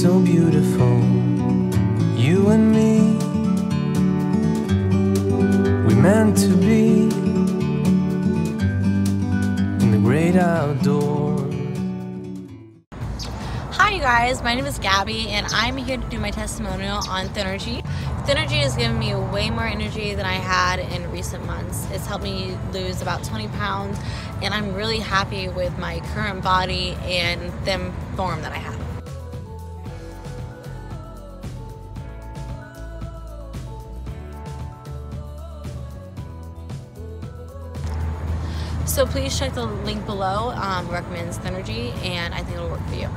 So beautiful, you and me. We meant to be in the great outdoors. Hi guys, my name is Gabby and I'm here to do my testimonial on Thinergy. Thinergy has given me way more energy than I had in recent months. It's helped me lose about 20 pounds and I'm really happy with my current body and thin form that I have. So please check the link below, um, recommends Thinergy and I think it'll work for you.